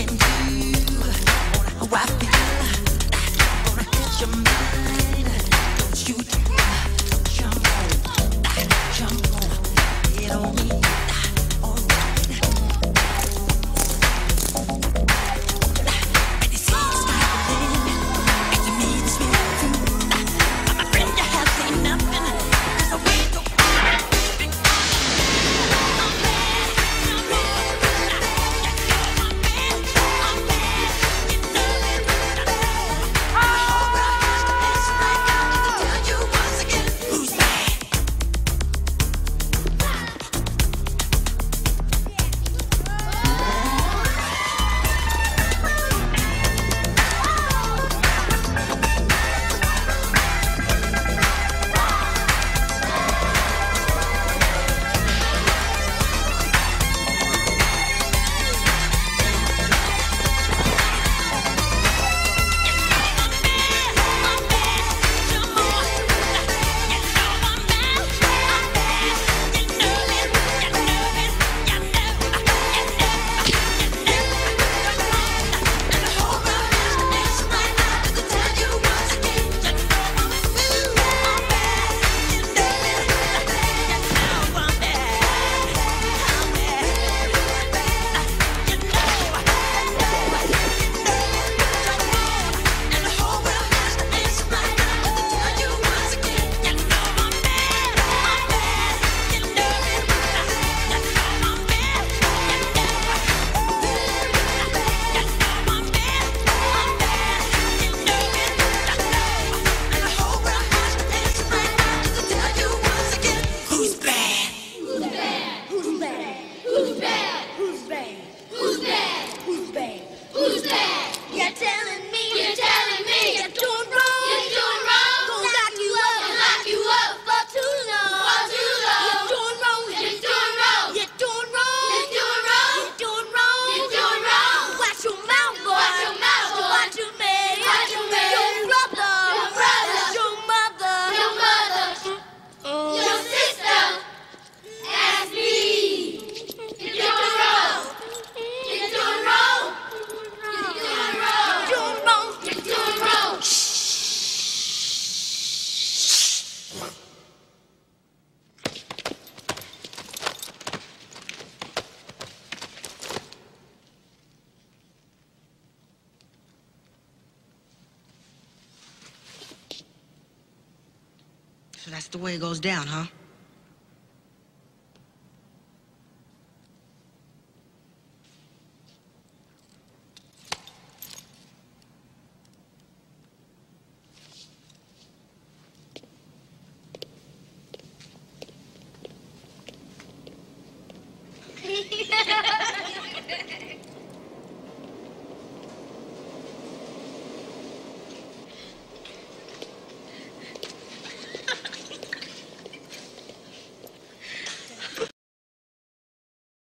and you. Oh, I feel like I wanna hit your mind. So that's the way it goes down, huh?